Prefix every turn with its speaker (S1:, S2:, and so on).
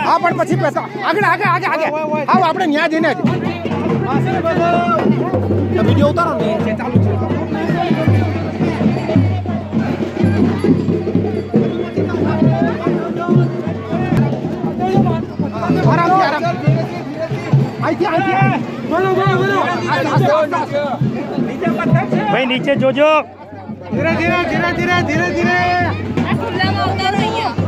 S1: હા પણ પછી પૈસા આગળ આગળ આગળ આગળ હા આપણે ન્યા જઈને જ વીડિયો ઉતારો ને ચાલુ છે.
S2: ભાઈ નીચે જોજો
S1: ધીરે ધીરે ધીરે ધીરે ધીરે ધીરે ખુલ્લામાં ઉતારો અહીંયા